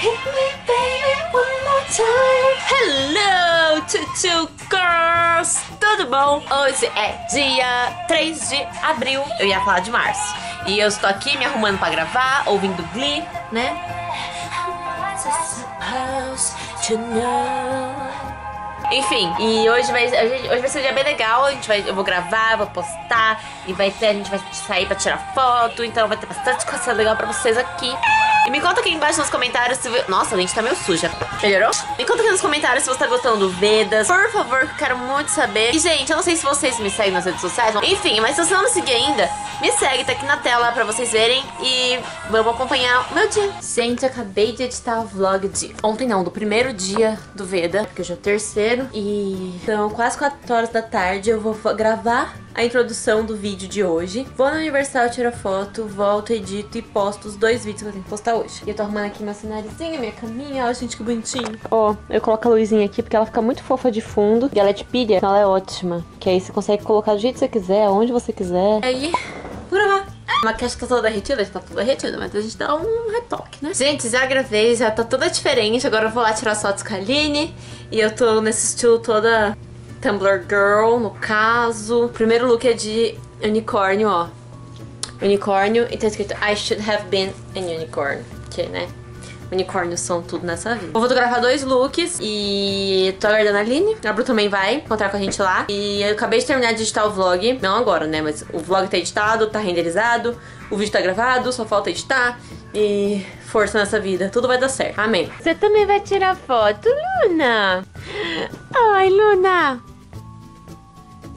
Hit me, baby, one more time. Hello, Tutu Girls! Tudo bom? Hoje é dia 3 de abril. Eu ia falar de março. E eu estou aqui me arrumando pra gravar, ouvindo Glee, né? Enfim, e hoje vai, hoje vai ser um dia bem legal. A gente vai, eu vou gravar, vou postar e vai ter, a gente vai sair pra tirar foto. Então vai ter bastante coisa legal pra vocês aqui. E me conta aqui embaixo nos comentários se... Nossa, a lente tá meio suja. Melhorou? Me conta aqui nos comentários se você tá gostando do Vedas. Por favor, que eu quero muito saber. E, gente, eu não sei se vocês me seguem nas redes sociais. Enfim, mas se você não me seguir ainda, me segue, tá aqui na tela pra vocês verem. E vamos acompanhar o meu dia. Gente, acabei de editar o vlog de... Ontem não, do primeiro dia do Veda. Porque hoje é o terceiro. E... Então, quase 4 horas da tarde eu vou gravar a introdução do vídeo de hoje. Vou no Universal tirar foto, volto, edito e posto os dois vídeos que eu tenho que postar hoje. E eu tô arrumando aqui meu cenáriozinho, minha caminha, olha gente que bonitinho. Ó, eu coloco a luzinha aqui porque ela fica muito fofa de fundo. E ela é de pilha, então ela é ótima. Que aí você consegue colocar do jeito que você quiser, onde você quiser. Aí, por lá. A maquiagem tá toda derretida, tá toda derretida, mas a gente dá um retoque, né? Gente, já gravei, já tá toda diferente. Agora eu vou lá tirar as fotos com a Aline. E eu tô nesse estilo toda Tumblr Girl, no caso. O primeiro look é de unicórnio, ó. Unicórnio e tá escrito I should have been an unicorn. Que, né? Unicórnios são tudo nessa vida. Vou fotografar dois looks e tô aguardando a Aline. A Bru também vai encontrar com a gente lá. E eu acabei de terminar de editar o vlog. Não agora, né? Mas o vlog tá editado, tá renderizado. O vídeo tá gravado, só falta editar. E força nessa vida. Tudo vai dar certo. Amém. Você também vai tirar foto, Luna? Ai, Luna.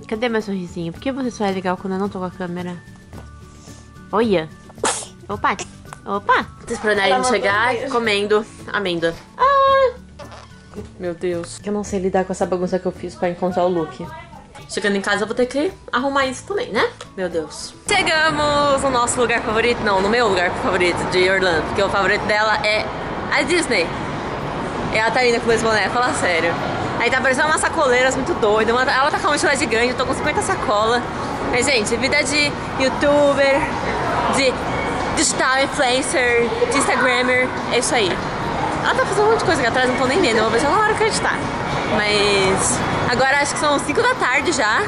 Cadê meu sorrisinho? Por que você só é legal quando eu não tô com a câmera? Olha. Opa. Opa. Tô esperando a gente chegar comendo amêndoa. Ah. Meu Deus. Eu não sei lidar com essa bagunça que eu fiz pra encontrar o look. Chegando em casa eu vou ter que arrumar isso também, né? Meu Deus. Chegamos no nosso lugar favorito. Não, no meu lugar favorito de Orlando. Porque o favorito dela é a Disney. Ela tá indo com dois bonecos, fala sério. Aí tá parecendo umas sacoleiras muito doidas. Ela tá com uma mochila gigante, eu tô com 50 sacolas. Mas, gente, vida de youtuber, de digital influencer, de instagrammer, é isso aí. Ela tá fazendo um monte de coisa aqui atrás, não tô nem vendo. Eu vou ver na hora acreditar. Mas agora acho que são 5 da tarde já.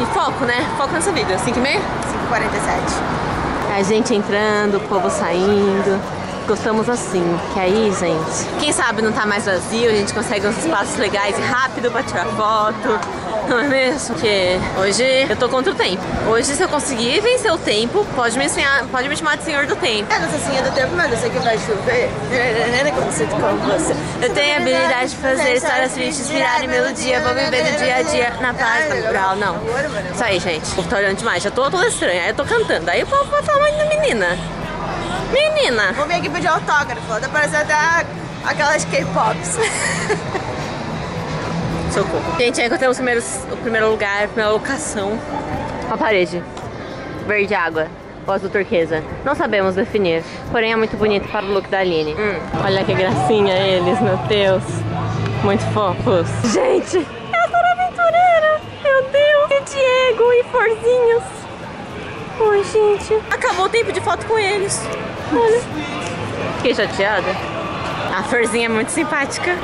E foco, né? Foco nessa vida. 5 e meia? 5h47. A gente entrando, o povo saindo gostamos assim. Que aí, gente, quem sabe não tá mais vazio, a gente consegue uns espaços legais e rápido pra tirar foto. Não é mesmo? Porque hoje eu tô contra o tempo. Hoje, se eu conseguir vencer o tempo, pode me, ensinar, pode me chamar de senhor do tempo. É, não senhor do tempo, mas eu sei que vai chover. Eu tenho a habilidade de fazer histórias tristes virarem melodia. Vou viver do dia a dia na paz natural. Não. Isso aí, gente. Tá olhando demais. Já tô toda estranha. Aí eu tô cantando. Aí o povo vai falar, menina. Menina! Vou vir aqui pedir autógrafo. Tá parecendo até aquelas K-pops. Socorro. Gente, aí encontramos o primeiro, o primeiro lugar, a primeira locação. Uma parede. Verde água. Ou azul turquesa. Não sabemos definir. Porém é muito bonito para o look da Aline. Hum. Olha que gracinha eles, meu Deus. Muito fofos. Gente, é a Aventureira. Meu Deus. E Diego e Forzinhos. Oi, gente. Acabou o tempo de foto com eles. Olha. Fiquei chateada. A florzinha é muito simpática.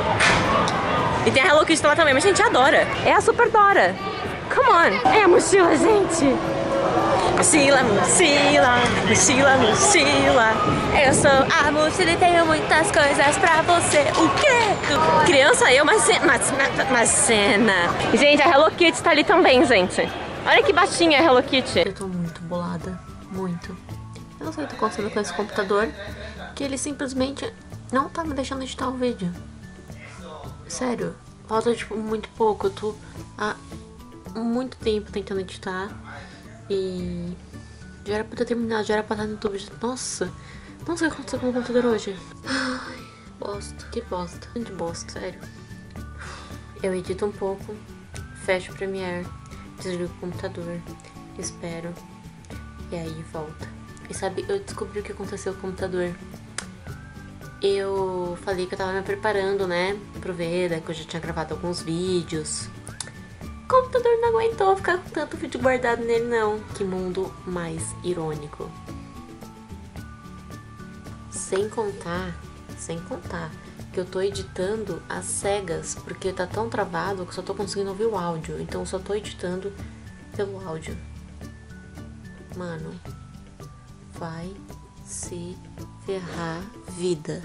E tem a Hello Kitty lá também, mas a gente adora. É a Super Dora. Come on. É a mochila, gente. Mochila, mochila, mochila, mochila. Eu sou a mochila e tenho muitas coisas pra você. O quê? Criança, eu, mas, mas, mas cena. Gente, a Hello Kitty tá ali também, gente. Olha que baixinha a Hello Kitty. Eu tô muito bolada. Muito. Eu não sei o que tá acontecendo com esse computador. Que ele simplesmente não tá me deixando editar o vídeo. Sério. Falta, tipo, muito pouco. Eu tô há muito tempo tentando editar. E... Já era pra ter terminado. Já era pra estar no YouTube. Nossa. Não sei o que aconteceu com o computador hoje. Ai, bosta. Que bosta. Que bosta, sério. Eu edito um pouco. Fecho o Premiere desligo o computador, espero e aí volta. E sabe, eu descobri o que aconteceu com o computador. Eu falei que eu tava me preparando, né, pro Veda, que eu já tinha gravado alguns vídeos. O computador não aguentou ficar com tanto vídeo guardado nele, não. Que mundo mais irônico. Sem contar Sem contar que eu tô editando às cegas, porque tá tão travado que só tô conseguindo ouvir o áudio. Então eu só tô editando pelo áudio. Mano, vai se ferrar vida.